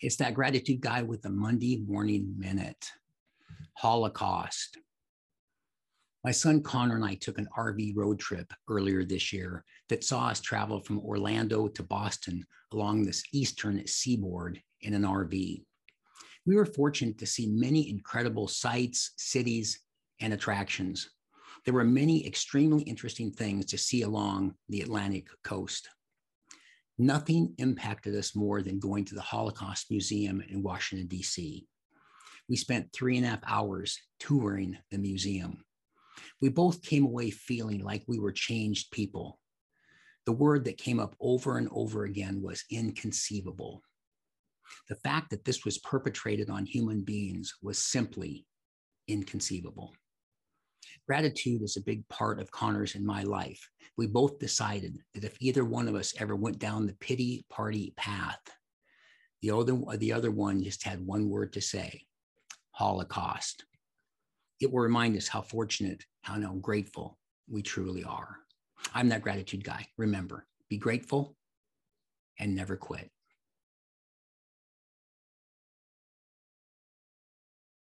It's that gratitude guy with the Monday morning minute. Holocaust. My son Connor and I took an RV road trip earlier this year that saw us travel from Orlando to Boston along this eastern seaboard in an RV. We were fortunate to see many incredible sights, cities, and attractions. There were many extremely interesting things to see along the Atlantic coast. Nothing impacted us more than going to the Holocaust Museum in Washington, D.C. We spent three and a half hours touring the museum. We both came away feeling like we were changed people. The word that came up over and over again was inconceivable. The fact that this was perpetrated on human beings was simply inconceivable. Gratitude is a big part of Connor's and my life. We both decided that if either one of us ever went down the pity party path, the other, the other one just had one word to say Holocaust. It will remind us how fortunate, how now grateful we truly are. I'm that gratitude guy. Remember, be grateful and never quit.